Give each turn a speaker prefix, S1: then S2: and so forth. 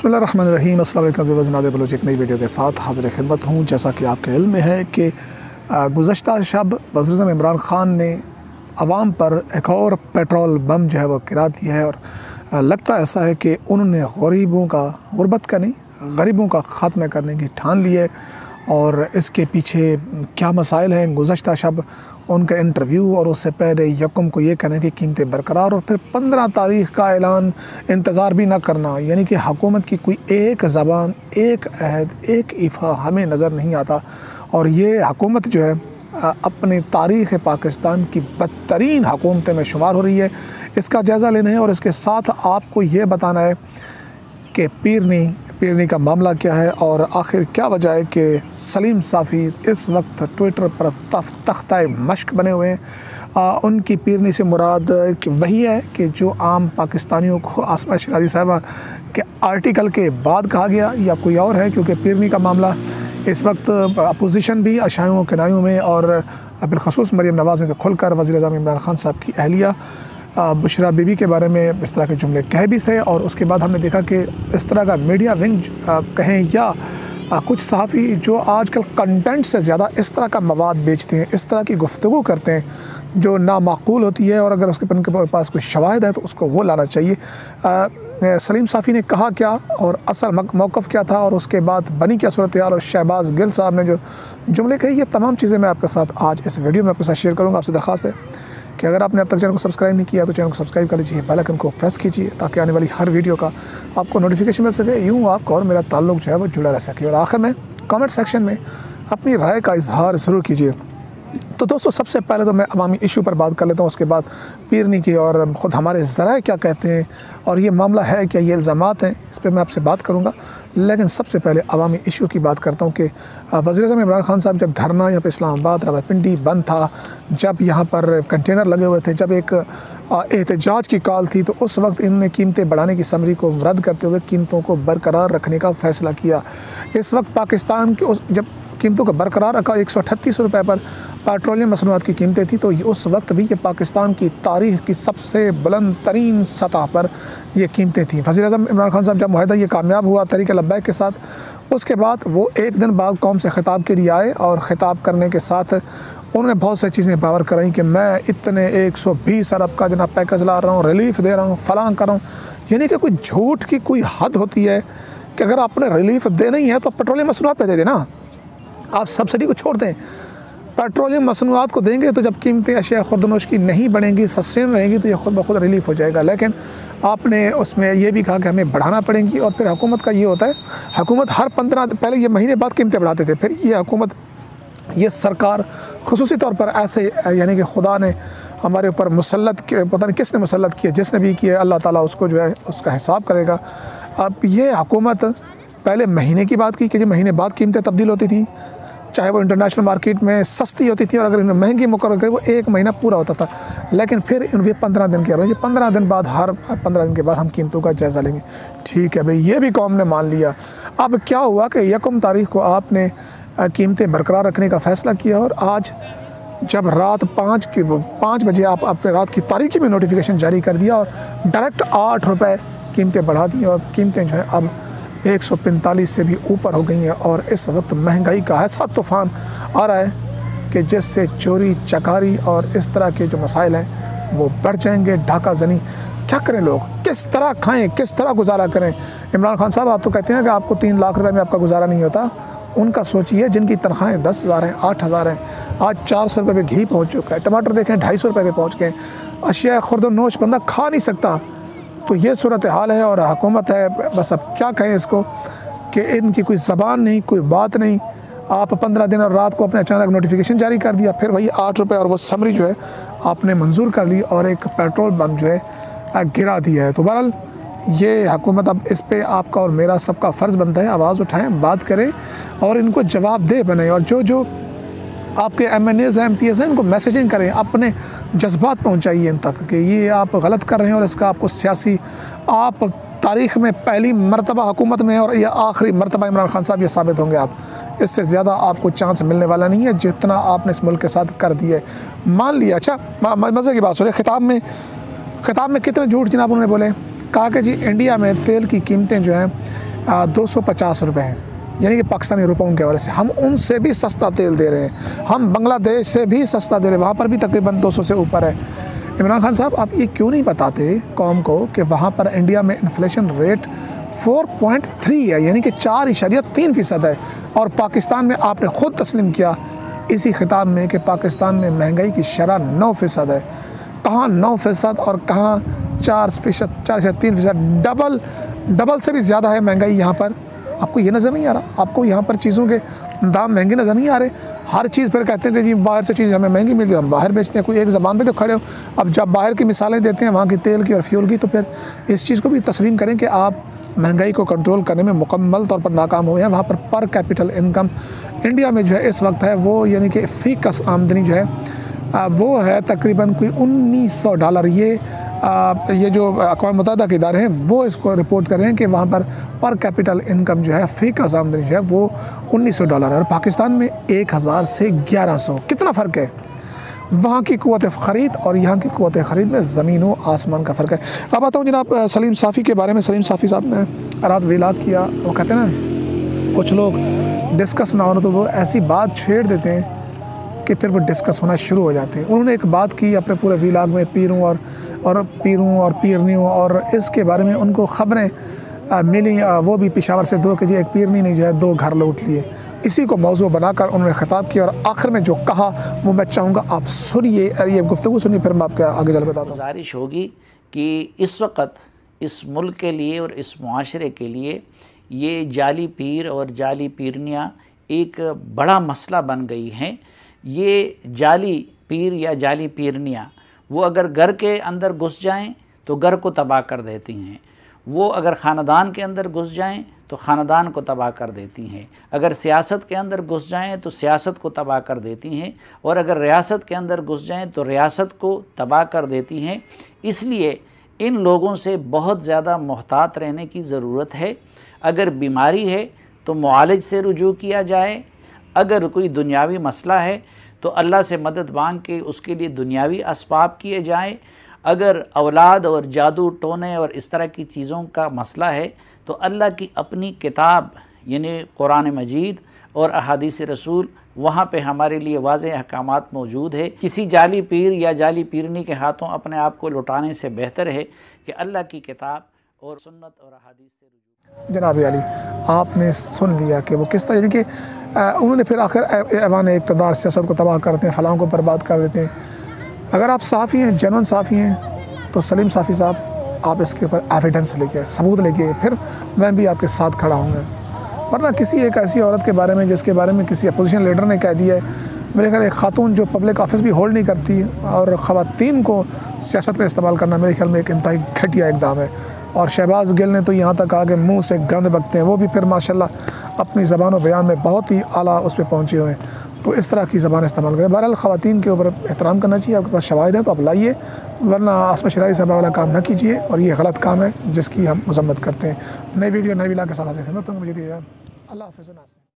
S1: بسم اللہ الرحمن الرحیم۔ السلام علیکم ویورز نادر بلوچ ایک نئی ویڈیو کے ساتھ حاضر خدمت ہوں۔ جیسا کہ آپ کے علم میں ہے کہ گزشتہ شب وزیر اعظم عمران خان نے عوام پر ایک اور پیٹرول بم جو ہے وہ گرا دیا ہے اور لگتا ایسا ہے کہ انہوں نے غریبوں کا غربت کا نہیں غریبوں کا خاتمہ کرنے کی ٹھان لی ہے۔ اور اس کے پیچھے کیا مسائل ہیں؟ گزشتہ شب ان کا انٹرویو اور اس سے پہلے یکم کو یہ کہنا کہ قیمتیں برقرار اور پھر پندرہ تاریخ کا اعلان انتظار بھی نہ کرنا یعنی کہ حکومت کی کوئی ایک زبان، ایک عہد، ایک ایفا ہمیں نظر نہیں آتا۔ اور یہ حکومت جو ہے اپنے تاریخ پاکستان کی بدترین حکومتیں میں شمار ہو رہی ہے۔ اس کا جائزہ لینا ہے اور اس کے ساتھ آپ کو یہ بتانا ہے کہ پیرنی پیرنی کا معاملہ کیا ہے اور آخر کیا وجہ ہے کہ سلیم صافی اس وقت ٹویٹر پر تختہ مشق بنے ہوئے ہیں؟ ان کی پیرنی سے مراد وہی ہے کہ جو عام پاکستانیوں کو آسمہ شرازی صاحبہ کے آرٹیکل کے بعد کہا گیا یا کوئی اور ہے کیونکہ پیرنی کا معاملہ اس وقت اپوزیشن بھی اشائیوں کنائیوں میں اور بالخصوص مریم نواز نے کھل کر وزیر اعظم عمران خان صاحب کی اہلیہ بشرا بی بی کے بارے میں اس طرح کے جملے کہہ بھی تھے اور اس کے بعد ہم نے دیکھا کہ اس طرح کا میڈیا ونگ کہیں یا کچھ صحافی جو آج کل کنٹینٹ سے زیادہ اس طرح کا مواد بیچتے ہیں، اس طرح کی گفتگو کرتے ہیں، جو نامعقول ہوتی ہے اور اگر اس کے ان کے پاس کوئی شواہد ہے تو اس کو وہ لانا چاہیے۔ سلیم صافی نے کہا کیا اور اصل موقف کیا تھا اور اس کے بعد بنی کیا صورتحال اور شہباز گل صاحب نے جو جملے کہی یہ تمام چیزیں میں آپ کے ساتھ آج اس ویڈیو میں آپ کے ساتھ شیئر کروں گا، آپ سے درخواست ہے۔ کہ اگر آپ نے اب تک چینل کو سبسکرائب نہیں کیا تو چینل کو سبسکرائب کر لیجیے بیل آئکن کو پریس کیجیے تاکہ آنے والی ہر ویڈیو کا آپ کو نوٹیفیکیشن مل سکے۔ یوں آپ کو اور میرا تعلق جو ہے وہ جڑا رہ سکے۔ اور آخر میں کامنٹ سیکشن میں اپنی رائے کا اظہار ضرور کیجیے تو دوستو، سب سے پہلے تو میں عوامی ایشو پر بات کر لیتا ہوں۔ اس کے بعد پیرنی کی اور خود ہمارے ذرائع کیا کہتے ہیں اور یہ معاملہ ہے کیا؟ یہ الزامات ہیں۔ اس پہ میں آپ سے بات کروں گا۔ لیکن سب سے پہلے عوامی ایشو کی بات کرتا ہوں کہ وزیر اعظم عمران خان صاحب جب دھرنا یہاں پہ اسلام آباد ربر پنڈی بند تھا، جب یہاں پر کنٹینر لگے ہوئے تھے، جب ایک احتجاج کی کال تھی، تو اس وقت انہوں نے قیمتیں بڑھانے کی سمری کو رد کرتے ہوئے قیمتوں کو برقرار رکھنے کا فیصلہ کیا۔ اس وقت پاکستان کے جب قیمتوں کو برقرار رکھا، ایک سو اٹھتیس روپے پر پیٹرولیم مصنوعات کی قیمتیں تھیں، تو اس وقت بھی یہ پاکستان کی تاریخ کی سب سے بلند ترین سطح پر یہ قیمتیں تھیں۔ وزیر اعظم عمران خان صاحب جب معاہدہ یہ کامیاب ہوا، طریقہ لبیک کے ساتھ۔ اس کے بعد وہ ایک دن بعد قوم سے خطاب کے لیے آئے اور خطاب کرنے کے ساتھ انہوں نے بہت سی چیزیں باور کرائیں کہ میں اتنے ایک سو بیس ارب کا جناب پیکج لا رہا ہوں ریلیف دے رہا ہوں، فلاں کر رہا ہوں۔ یعنی کہ کوئی جھوٹ کی کوئی حد ہوتی ہے کہ اگر آپ نے ریلیف دے نہیں ہے تو پیٹرولیم مصنوعات پہ دے دیں نا۔ آپ سبسڈی کو چھوڑ دیں۔ پیٹرولیم مصنوعات کو دیں گے تو جب قیمتیں اشیاء خوردنوش کی نہیں بڑھیں گی سسٹین رہیں گی تو یہ خود بخود ریلیف ہو جائے گا۔ لیکن آپ نے اس میں یہ بھی کہا کہ ہمیں بڑھانا پڑیں گی اور پھر حکومت کا یہ ہوتا ہے، حکومت ہر پندرہ پہلے یہ مہینے بعد قیمتیں بڑھاتے تھے، پھر یہ حکومت، یہ سرکار خصوصی طور پر ایسے یعنی کہ خدا نے ہمارے اوپر مسلط پتہ نہیں کس نے مسلط کیا جس نے بھی کیا اللہ تعالیٰ اس کو جو ہے، اس کا حساب کرے گا۔ اب یہ حکومت پہلے مہینے کی بات کی کہ جو مہینے بعد قیمتیں تبدیل ہوتی تھیں چاہے وہ انٹرنیشنل مارکیٹ میں سستی ہوتی تھی اور اگر انہیں مہنگی مقرر کرے وہ ایک مہینہ پورا ہوتا تھا، لیکن پھر ان یہ پندرہ دن کے بعد پندرہ دن بعد ہر پندرہ دن کے بعد ہم قیمتوں کا جائزہ لیں گے۔ ٹھیک ہے بھائی، یہ بھی قوم نے مان لیا۔ اب کیا ہوا کہ یکم تاریخ کو آپ نے قیمتیں برقرار رکھنے کا فیصلہ کیا اور آج جب رات پانچ کے پانچ بجے آپ اپنے رات کی تاریخی میں نوٹیفیکیشن جاری کر دیا اور ڈائریکٹ آٹھ روپے قیمتیں بڑھا دی اور قیمتیں جو ہیں اب ایک سو پنتالیس سے بھی اوپر ہو گئی ہیں اور اس وقت مہنگائی کا ایسا طوفان آ رہا ہے کہ جس سے چوری، چکاری اور اس طرح کے جو مسائل ہیں وہ بڑھ جائیں گے۔ ڈھاکہ زنی، کیا کریں لوگ؟ کس طرح کھائیں؟ کس طرح گزارا کریں؟ عمران خان صاحب، آپ تو کہتے ہیں کہ آپ کو تین لاکھ روپے میں آپ کا گزارا نہیں ہوتا۔ ان کا سوچیے جن کی تنخواہیں دس ہزار ہیں، آٹھ ہزار ہیں، آج چار سو روپے پہ گھی پہنچ چکا ہے۔ ٹماٹر دیکھیں، ڈھائی سو روپے پہ پہنچ گئے۔ اشیاء خرد و نوش بندہ کھا نہیں سکتا۔ تو یہ صورتحال ہے اور حکومت ہے۔ بس اب کیا کہیں اس کو کہ ان کی کوئی زبان نہیں، کوئی بات نہیں۔ آپ پندرہ دن اور رات کو اپنے اچانک نوٹیفیکیشن جاری کر دیا، پھر وہی آٹھ روپے اور وہ سمری جو ہے آپ نے منظور کر لی اور ایک پیٹرول بم جو ہے گرا دیا ہے۔ تو بہرحال یہ حکومت اب اس پہ آپ کا اور میرا سب کا فرض بنتا ہے۔ آواز اٹھائیں، بات کریں اور ان کو جواب دے بنیں اور جو جو آپ کے M N As M P As ہیں، ان کو میسیجنگ کریں، اپنے جذبات پہنچائیے ان تک کہ یہ آپ غلط کر رہے ہیں اور اس کا آپ کو سیاسی، آپ تاریخ میں پہلی مرتبہ حکومت میں اور یہ آخری مرتبہ عمران خان صاحب یہ ثابت ہوں گے آپ۔ اس سے زیادہ آپ کو چانس ملنے والا نہیں ہے جتنا آپ نے اس ملک کے ساتھ کر دیا ہے۔ مان لیا اچھا مزے کی بات سو رہے خطاب میں خطاب میں کتنے جھوٹ جناب انہوں نے بولے؟ کہا کہ جی انڈیا میں تیل کی قیمتیں جو ہیں دو سو پچاس روپئے ہیں۔ یعنی کہ پاکستانی روپوں کے حوالے سے ہم ان سے بھی سستا تیل دے رہے ہیں۔ ہم بنگلہ دیش سے بھی سستا دے رہے ہیں۔ وہاں پر بھی تقریباً دو سو سے اوپر ہے۔ عمران خان صاحب، آپ یہ کیوں نہیں بتاتے قوم کو کہ وہاں پر انڈیا میں inflation rate four point three ہے؟ یعنی کہ چار اشاریہ تین فیصد ہے۔ اور پاکستان میں آپ نے خود تسلیم کیا اسی خطاب میں کہ پاکستان میں مہنگائی کی شرح نو فیصد ہے۔ کہاں نو فیصد اور کہاں چار فیصد، چار اشاریہ تین فیصد، ڈبل ڈبل سے بھی زیادہ ہے مہنگائی یہاں پر۔ آپ کو یہ نظر نہیں آ رہا؟ آپ کو یہاں پر چیزوں کے دام مہنگے نظر نہیں آ رہے؟ ہر چیز پھر کہتے ہیں کہ جی باہر سے چیز ہمیں مہنگی ملتی ہے، ہم باہر بیچتے ہیں، کوئی ایک زبان پہ تو کھڑے ہو اب جب باہر کی مثالیں دیتے ہیں، وہاں کی تیل کی اور فیول کی، تو پھر اس چیز کو بھی تسلیم کریں کہ آپ مہنگائی کو کنٹرول کرنے میں مکمل طور پر ناکام ہوئے ہیں۔ وہاں پر پر کیپیٹل انکم انڈیا میں جو ہے، اس وقت ہے، وہ یعنی کہ فیکس آمدنی جو ہے وہ ہے تقریباً کوئی انیس سو ڈالر۔ یہ یہ جو اقوام متحدہ کے ادارے ہیں، وہ اس کو رپورٹ کر رہے ہیں کہ وہاں پر پر کیپٹل انکم جو ہے، فیک آمدنی جو ہے، وہ انیس سو ڈالر ہے۔ اور پاکستان میں ایک ہزار سے گیارہ سو۔ کتنا فرق ہے؟ وہاں کی قوت خرید اور یہاں کی قوت خرید میں زمین و آسمان کا فرق ہے۔ اب آتا ہوں جناب سلیم صافی کے بارے میں۔ سلیم صافی صاحب نے رات ویلا کیا، وہ کہتے ہیں نا، کچھ لوگ ڈسکس نہ ہونا تو وہ ایسی بات چھیڑ دیتے ہیں۔ کہ پھر وہ ڈسکس ہونا شروع ہو جاتے ہیں۔ انہوں نے ایک بات کی اپنے پورے ویلاگ میں پیروں اور اور پیروں اور پیرنیوں اور اس کے بارے میں ان کو خبریں ملی۔ وہ بھی پشاور سے دو کہ جی ایک پیرنی نے جو ہے دو گھر لوٹ لیے۔ اسی کو موضوع بنا کر انہوں نے خطاب کیا اور آخر میں جو کہا وہ
S2: میں چاہوں گا آپ سنیے۔ یہ گفتگو سنیے پھر میں آپ کے آگے چل بتاتا ہوں۔ گزارش ہوگی کہ اس وقت اس ملک کے لیے اور اس معاشرے کے لیے یہ جعلی پیر اور جعلی پیرنیاں ایک بڑا مسئلہ بن گئی ہیں۔ یہ جعلی پیر یا جعلی پیرنیاں، وہ اگر گھر کے اندر گھس جائیں تو گھر کو تباہ کر دیتی ہیں۔ وہ اگر خاندان کے اندر گھس جائیں تو خاندان کو تباہ کر دیتی ہیں۔ اگر سیاست کے اندر گھس جائیں تو سیاست کو تباہ کر دیتی ہیں۔ اور اگر ریاست کے اندر گھس جائیں تو ریاست کو تباہ کر دیتی ہیں۔ اس لیے ان لوگوں سے بہت زیادہ محتاط رہنے کی ضرورت ہے۔ اگر بیماری ہے تو معالج سے رجوع کیا جائے۔ اگر کوئی دنیاوی مسئلہ ہے تو اللہ سے مدد مانگ کے اس کے لیے دنیاوی اسباب کیے جائیں۔ اگر اولاد اور جادو ٹونے اور اس طرح کی چیزوں کا مسئلہ ہے تو اللہ کی اپنی کتاب یعنی قرآن مجید اور احادیث رسول وہاں پہ ہمارے لیے واضح احکامات موجود ہے کسی جعلی پیر یا جعلی پیرنی
S1: کے ہاتھوں اپنے آپ کو لٹانے سے بہتر ہے کہ اللہ کی کتاب اور سنت اور حدیث سے رجوع جناب علی، آپ نے سن لیا کہ وہ کس طرح یعنی کہ انہوں نے پھر آخر ایوان اقتدار سیاست کو تباہ کرتے ہیں، فلاں کو برباد کر دیتے ہیں۔ اگر آپ صافی ہیں، جنون صافی ہیں، تو سلیم صافی صاحب، آپ اس کے اوپر ایویڈنس لے کے، ثبوت لے کے پھر میں بھی آپ کے ساتھ کھڑا ہوں گا۔ ورنہ کسی ایک ایسی عورت کے بارے میں، جس کے بارے میں کسی اپوزیشن لیڈر نے کہہ دیا ہے میرے خیال ایک خاتون جو پبلک آفس بھی ہولڈ نہیں کرتی اور خواتین کو سیاست میں استعمال کرنا میرے خیال میں ایک انتہائی گھٹیا اقدام ہے۔ اور شہباز گل نے تو یہاں تک کہا کہ منہ سے گند بکتے ہیں، وہ بھی پھر ماشاءاللہ اپنی زبان و بیان میں بہت ہی اعلیٰ اس پہ پہنچے ہوئے ہیں۔ تو اس طرح کی زبان استعمال کریں۔ بہرحال خواتین کے اوپر احترام کرنا چاہیے، آپ کے پاس شواہد ہیں تو آپ لائیے، ورنہ آسم شرائی صاحبہ والا کام نہ کیجیے اور یہ غلط کام ہے جس کی ہم مذمت کرتے ہیں۔ نئی ویڈیو نئی ولا کے ساتھ حاصل خدمت ہوں، مجھے اللہ حافظ